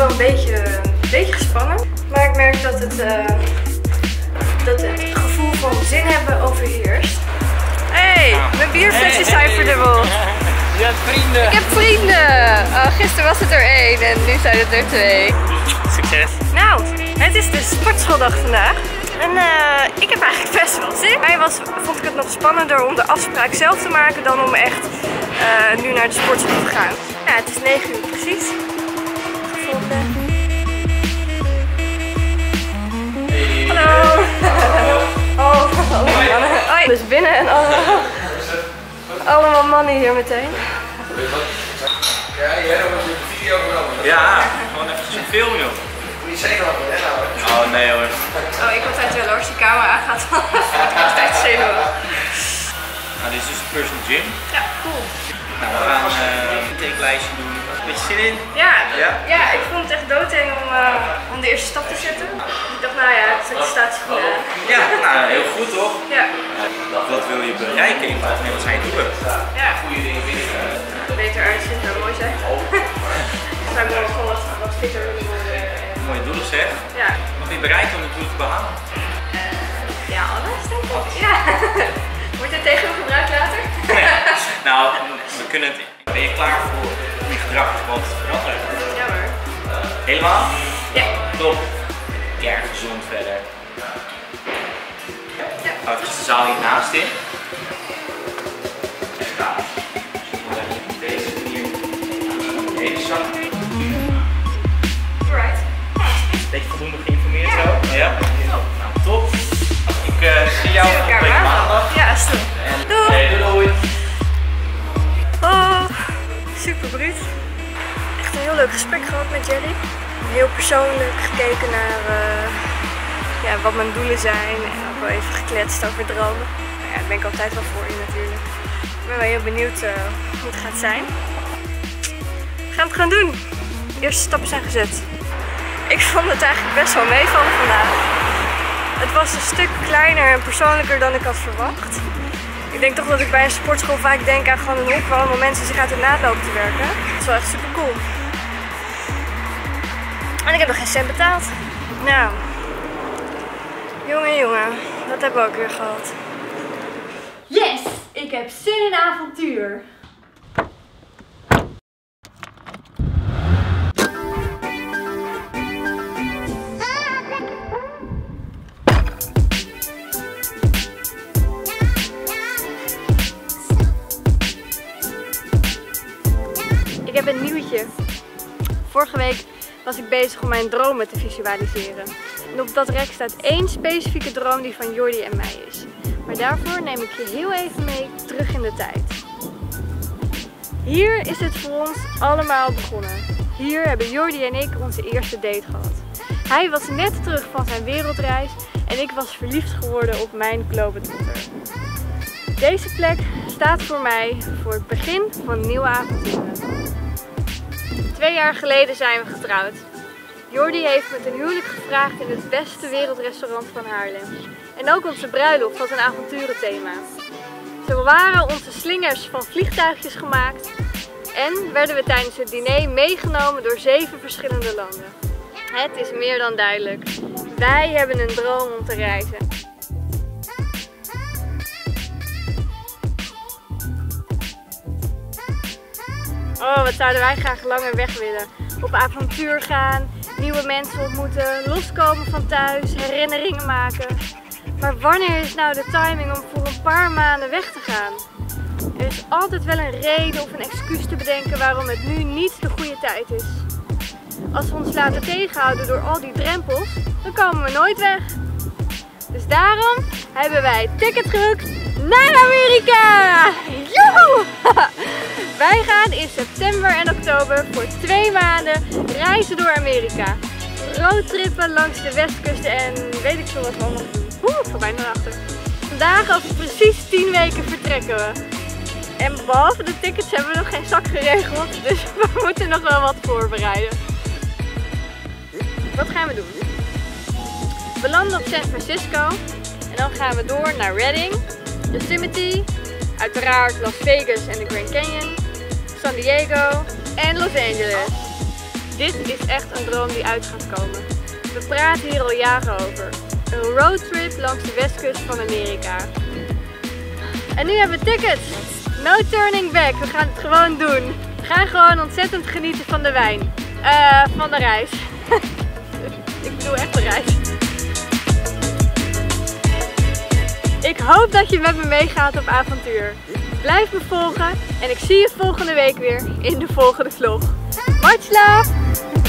wel een beetje, een beetje gespannen. Maar ik merk dat het, eh, dat het gevoel van zin hebben overheerst. Hey, mijn bierflesje zijn verdubbeld. Je hebt vrienden. Ik heb vrienden. Oh, gisteren was het er één en nu zijn het er twee. Succes. Nou, het is de sportschooldag vandaag. En eh, ik heb eigenlijk best wel zin. Mij was, vond ik het nog spannender om de afspraak zelf te maken dan om echt eh, nu naar de sportschool te gaan. Ja, het is 9 uur precies. Hallo. Oh, allemaal mannen. Oh, ja. Dus binnen en allemaal, allemaal mannen hier meteen. Ja, jij hebt een video genomen. Ja, gewoon even een film joh. Je zenuwachtig nou? Oh nee hoor. Oh, ik altijd wel als die camera aangaat. ik was echt zenuwachtig. Nou, dit is dus een personal gym. Ja, cool. Nou, we gaan eh, een tekenlijstje doen. Beetje zin in? Ja, Ja? ja. ik vond het echt doodeng om, eh, om de eerste stap te zetten. Ik dacht, nou ja, het staat goed. eh. Ja, nou heel goed toch? Ja, Wat wil je bereiken in het algemeen? Wat zijn je doelen? ja. Beter uitzien zou mooi zijn. zou ik gewoon wat, wat fitter willen worden. en- Mooie doelen zeg. Ja. Wat wil je bereiken om het doel te behalen? ja, alles denk ik. Ja. Wordt dit tegen gebruikt later? nou, we kunnen het. Ben je klaar voor gedrag gewoon te veranderen? Ja hoor. Helemaal? Ja. Top. Gezond verder. Ja. Even de zaal hiernaast in. Ja. Deze manier. Deze zak. Heel persoonlijk gekeken naar eh, ja, wat mijn doelen zijn en ook wel even gekletst over dromen. Nou ja, daar ben ik altijd wel voor je natuurlijk. Ik ben wel heel benieuwd eh, hoe het gaat zijn. We gaan het gaan doen. De eerste stappen zijn gezet. Ik vond het eigenlijk best wel meevallen vandaag. Het was een stuk kleiner en persoonlijker dan ik had verwacht. Ik denk toch dat ik bij een sportschool vaak denk aan gewoon een hoek waar mensen zich uit de naad lopen te werken. Dat is wel echt super cool. En ik heb nog geen cent betaald. Nou, jongen, jongen, dat hebben we ook weer gehad. Yes! Ik heb zin in avontuur. Ik heb een nieuwtje. Vorige week was ik bezig om mijn dromen te visualiseren. En op dat rek staat één specifieke droom die van Jordi en mij is. Maar daarvoor neem ik je heel even mee terug in de tijd. Hier is het voor ons allemaal begonnen. Hier hebben Jordi en ik onze eerste date gehad. Hij was net terug van zijn wereldreis en ik was verliefd geworden op mijn globetrotter. Deze plek staat voor mij voor het begin van nieuwe avonturen. Twee jaar geleden zijn we getrouwd. Jordi heeft me ten huwelijk gevraagd in het beste wereldrestaurant van Haarlem. En ook onze bruiloft had een avonturenthema. Zo waren onze slingers van vliegtuigjes gemaakt en werden we tijdens het diner meegenomen door zeven verschillende landen. Het is meer dan duidelijk. Wij hebben een droom om te reizen. Oh, wat zouden wij graag langer weg willen. Op avontuur gaan, nieuwe mensen ontmoeten, loskomen van thuis, herinneringen maken. Maar wanneer is nou de timing om voor een paar maanden weg te gaan? Er is altijd wel een reden of een excuus te bedenken waarom het nu niet de goede tijd is. Als we ons laten tegenhouden door al die drempels, dan komen we nooit weg. Dus daarom hebben wij ticket geboekt naar Amerika! Wij gaan in september en oktober voor twee maanden reizen door Amerika. Roadtrippen langs de westkust en weet ik veel wat we allemaal doen. Oeh, bijna achter. Vandaag over precies 10 weken vertrekken we. En behalve de tickets hebben we nog geen zak geregeld, dus we moeten nog wel wat voorbereiden. Wat gaan we doen? We landen op San Francisco en dan gaan we door naar Redding, Yosemite, Uiteraard Las Vegas en de Grand Canyon, San Diego en Los Angeles. Dit is echt een droom die uit gaat komen. We praten hier al jaren over. Een roadtrip langs de westkust van Amerika. En nu hebben we tickets. No turning back. We gaan het gewoon doen. We gaan gewoon ontzettend genieten van de wijn. Eh, van de reis. Ik bedoel echt de reis. Ik hoop dat je met me meegaat op avontuur. Blijf me volgen en ik zie je volgende week weer in de volgende vlog. Much!